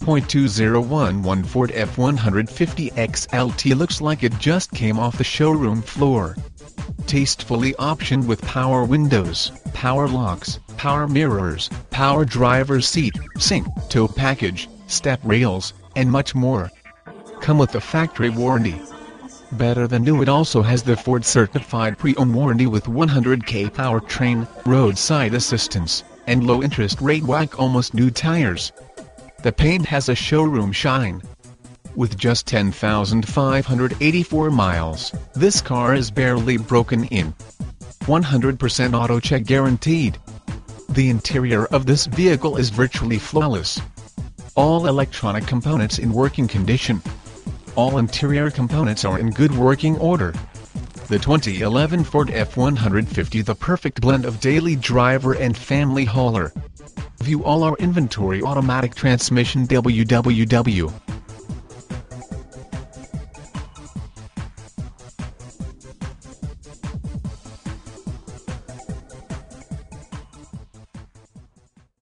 .2011 Ford F-150 XLT looks like it just came off the showroom floor. Tastefully optioned with power windows, power locks, power mirrors, power driver's seat, sync, tow package, step rails, and much more. Come with a factory warranty. Better than new it also has the Ford certified pre-owned warranty with 100k powertrain, roadside assistance, and low interest rate like almost new tires. The paint has a showroom shine. With just 10,584 miles, this car is barely broken in. 100% AutoCheck guaranteed. The interior of this vehicle is virtually flawless. All electronic components in working condition. All interior components are in good working order. The 2011 Ford F-150 the perfect blend of daily driver and family hauler. View all our inventory automatic transmission www